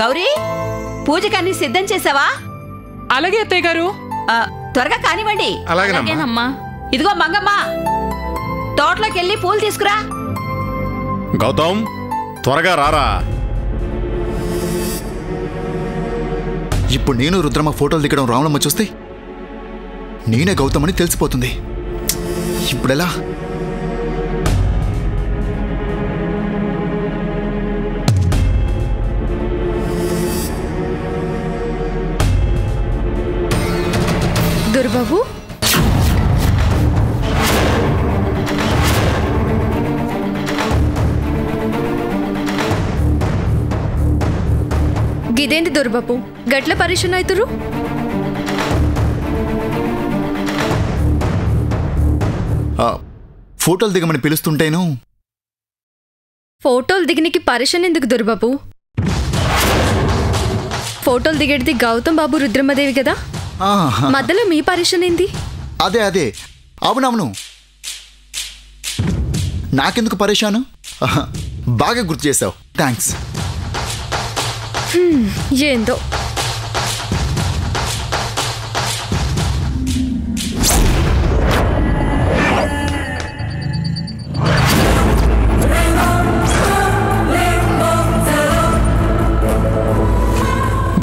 గౌరీ పూజకన్నీ సిద్ధం చేసావా? అలాగే అత్తయ్య గారు. ఆ, త్వరగా కానివ్వండి. అలాగేనమ్మా. ఇదిగో మంగమ్మ తోటలోకి వెళ్ళి పూలు తీసుకురా. గౌతమ్ త్వరగా రారా. ఇప్పుడు నేను రుద్రమ్మ ఫోటోలు దిగడం రాములమ్మ చూస్తే నేనే గౌతమని తెలిసిపోతుంది. ఇప్పుడెలా? దొరబాబు గిదేంటి దొరబాబు? గట్ల పరిశీలన అవుతురు ఫోటోలు దిగమని పిలుస్తుంటేను? ఫోటోలు దిగనికి పరిశీలన ఎందుకు దొరబాబు? ఫోటోలు దిగేది గౌతమ్ బాబు రుద్రమ్మదేవి కదా? మధ్యలో మీ పరిశీలన ఏంది? అదే అదే. అవునవును నాకెందుకు పరేషాను బాగా గుర్తు చేసావు థ్యాంక్స్ ఏందో.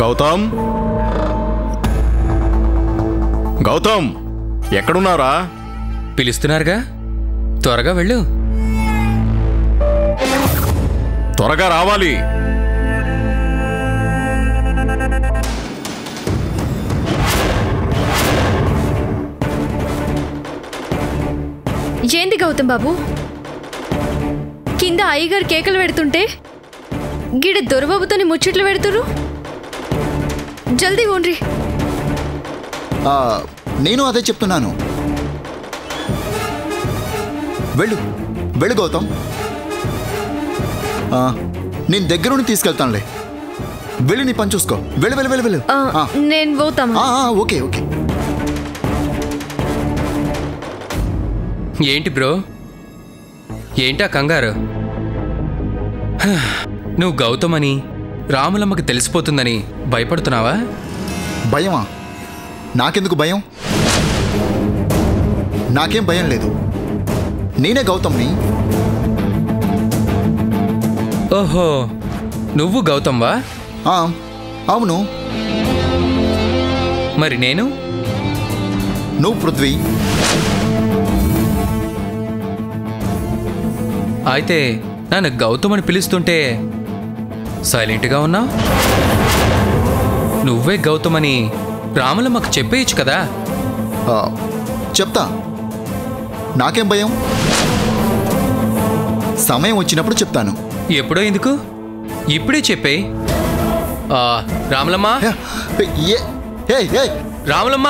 గౌతమ్? గౌతమ్ ఎక్కడున్నారా పిలుస్తున్నారుగా. త్వరగా వెళ్ళు. త్వరగా రావాలి. ఏంది గౌతమ్ బాబు? కింద అయ్యగారు కేకలు పెడుతుంటే గిడ దొరబాబుతోని ముచ్చట్లు పెడుతురు జల్దీ ఓన్రి నేను అదే చెప్తున్నాను. వెళ్ళు. వెళ్ళు గౌతమ్. ఆ, నేను దగ్గరుండి తీసుకెళ్తానులే. వెళ్ళి నీ పని చూసుకో. వెళ్ళు వెళ్ళు వెళ్ళు వెళ్ళు. నేను ఓకే ఓకే. ఏంటి బ్రో? ఏంటా కంగారు? నువ్వు గౌతమ్ అని రాములమ్మకి తెలిసిపోతుందని భయపడుతున్నావా? భయమా? నాకెందుకు భయం? నాకేం భయం లేదు. నేనే గౌతమ్ని. ఓహో నువ్వు గౌతమ్వా? అవును. మరి నేను? నువ్వు పృథ్వీ. అయితే నన్ను గౌతమ్ అని పిలుస్తుంటే సైలెంట్గా ఉన్నావు? నువ్వే గౌతమ్ అని రాములమ్మకు చెప్పేయచ్చు కదా? చెప్తా. నాకేం భయం? సమయం వచ్చినప్పుడు చెప్తాను. ఎప్పుడో ఎందుకు? ఇప్పుడే చెప్పేయ్ ఆ, రాములమ్మ? రాములమ్మ!